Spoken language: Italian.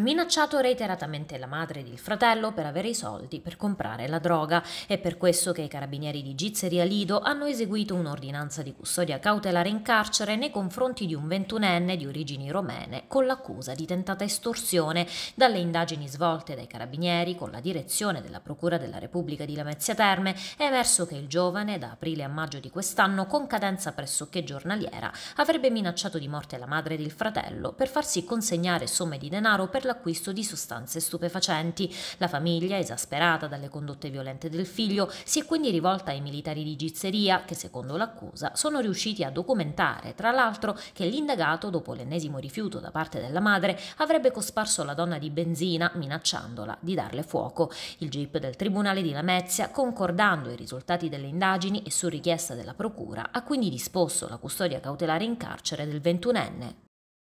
minacciato reiteratamente la madre ed il fratello per avere i soldi per comprare la droga. È per questo che i carabinieri di Gizzeria Lido hanno eseguito un'ordinanza di custodia cautelare in carcere nei confronti di un ventunenne di origini romene con l'accusa di tentata estorsione. Dalle indagini svolte dai carabinieri con la direzione della Procura della Repubblica di Lamezia Terme è emerso che il giovane, da aprile a maggio di quest'anno, con cadenza pressoché giornaliera, avrebbe minacciato di morte la madre ed il fratello per farsi consegnare somme di denaro per l'acquisto di sostanze stupefacenti. La famiglia, esasperata dalle condotte violente del figlio, si è quindi rivolta ai militari di Gizzeria che, secondo l'accusa, sono riusciti a documentare, tra l'altro, che l'indagato, dopo l'ennesimo rifiuto da parte della madre, avrebbe cosparso la donna di benzina minacciandola di darle fuoco. Il GIP del Tribunale di Lamezia, concordando i risultati delle indagini e su richiesta della Procura, ha quindi disposto la custodia cautelare in carcere del ventunenne.